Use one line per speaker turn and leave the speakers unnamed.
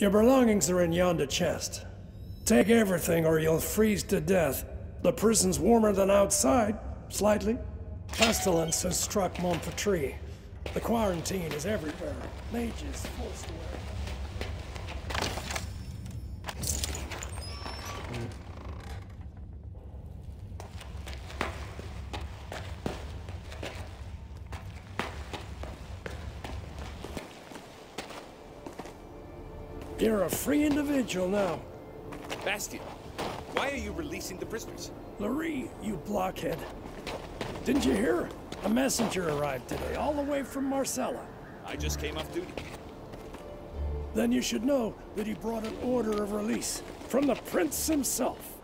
Your belongings are in yonder chest. Take everything or you'll freeze to death. The prison's warmer than outside, slightly. Pestilence has struck Montpetrie. The quarantine is everywhere. Mages forced to away. You're a free individual now.
Bastion, why are you releasing the prisoners?
Larry, you blockhead. Didn't you hear? A messenger arrived today, all the way from Marcella.
I just came off duty.
Then you should know that he brought an order of release from the prince himself.